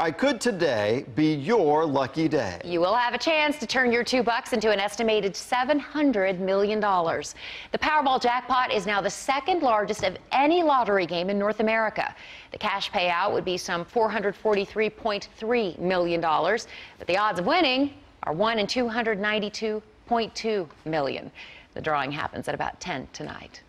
I could today be your lucky day? You will have a chance to turn your two bucks into an estimated $700 million. The Powerball jackpot is now the second largest of any lottery game in North America. The cash payout would be some $443.3 million, but the odds of winning are 1 in 292.2 million. The drawing happens at about 10 tonight.